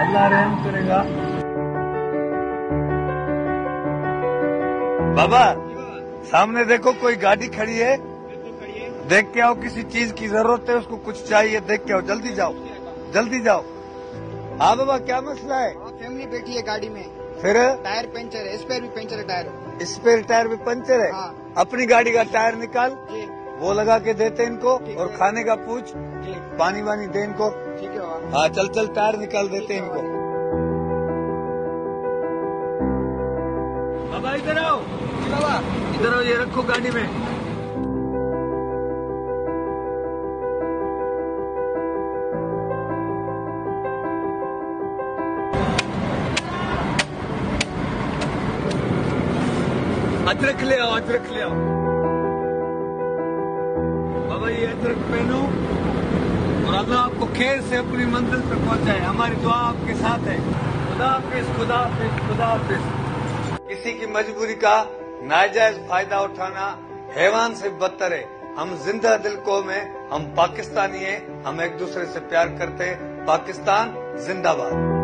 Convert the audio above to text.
अल्लाह रहम करेगा। बाबा सामने देखो कोई गाड़ी खड़ी है। देख के आओ किसी चीज़ की ज़रूरत है उसको कुछ चाहिए देख के आओ जल्दी जाओ जल्दी जाओ। हाँ बाबा क्या मसला है? हाँ, फैमिली बैठी है गाड़ी में। फिर? टायर पंचर है स्पेयर भी पंचर है टायर। स्पेयर टायर भी पंचर है? हाँ। अपनी गाड़ी का टायर निकाल। वो लगा के देते इनको और खाने का पूछ पानी वानी दे इनको। ठीक है हाँ चल चल टायर निकाल देते इनको। बाबा इधर आओ। बाबा इधर आओ ये रखो गाड़ी में। अदरक ले आओ अदरक ले आओ। पहनो और अल्लाह आपको खैर से अपनी मंजिल पर पहुँचाए। हमारी दुआ आपके साथ है। खुदा हाफिज खुदा हाफिज खुदा हाफिज। किसी की मजबूरी का नाजायज फ़ायदा उठाना हैवान से बदतर है। हम ज़िंदा दिल को है, हम पाकिस्तानी हैं, हम एक दूसरे से प्यार करते हैं। पाकिस्तान जिंदाबाद।